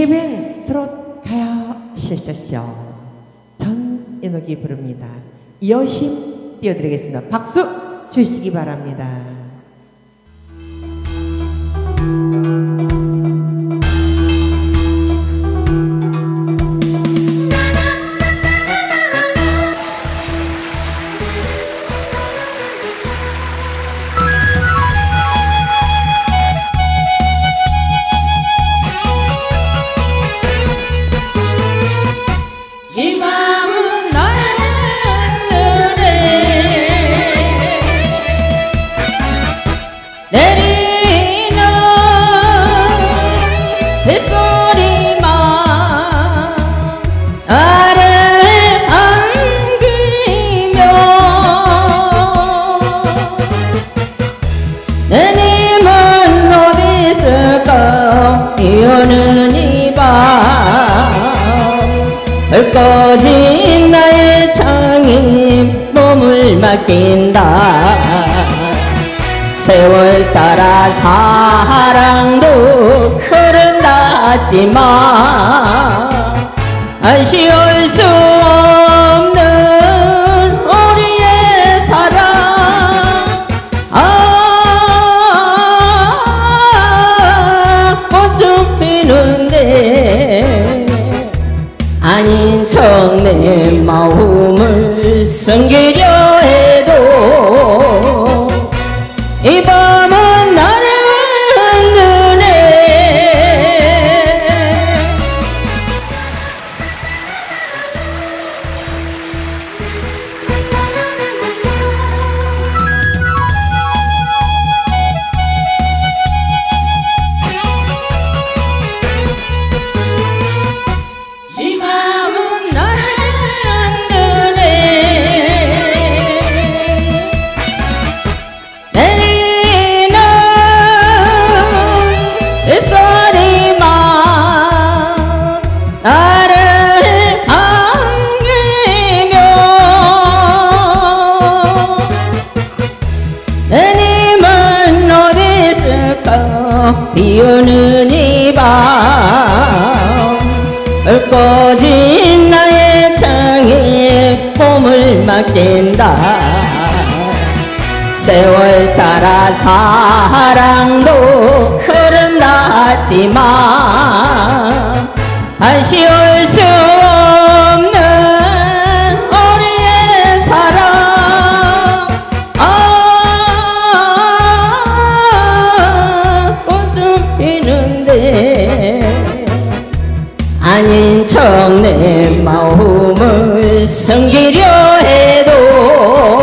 BKBN 트롯 가요 쇼쇼쇼 전인옥이 부릅니다. 여심 띄워드리겠습니다. 박수 주시기 바랍니다. 헐거진 나의 창이 몸을 맡긴다. 세월 따라 사랑도 흐른다지만 아쉬울 수 아닌 척내 마음을 숨기려 비오는 이밤 붉어진 나의 창에 봄을 맡긴다. 세월 따라 사랑도 흐른다지만 아쉬울 수 피는데 아닌 척 내 마음을 숨기려 해도